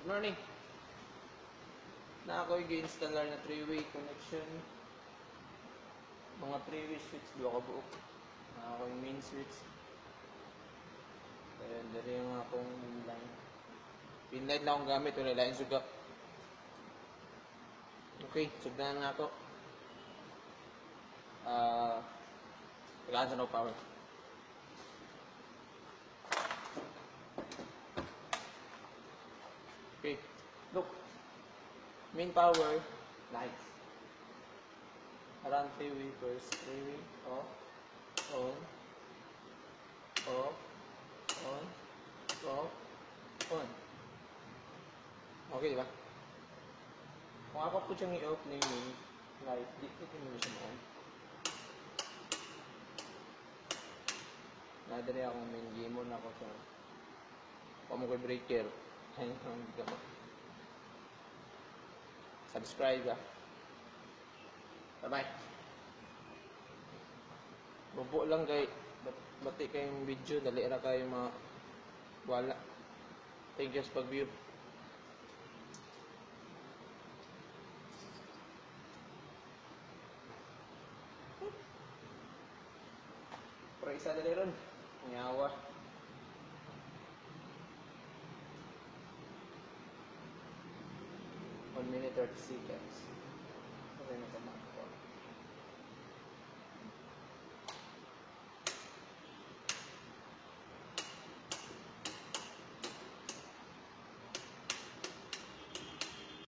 Good morning. Na ako i-installer na 3-way connection. Mga 3-way switch, duha ka buok. Na ako yung main switch. Ayan, dali yung akong line. Pinlight na akong gamit, wala lain suga. Okay, sugdan na ako. Ah, kailangan sa no power. Okay, look. Main power, lights. Around three wafers. Three way, off, on, off, on, off, on. Okay, di ba? Kung ako po siyang i-off na yung main light, di ko mo siya on. Nadali akong main game mo na ako sa pamukoy breaker. Ayun ang. Subscribe ah. Bye-bye. Bubo lang kay bat- bati kayong video, dali ra kayo mga wala. Thank you sa pag-view. Pero isa dali ron. Nyawa. minute 30 seconds.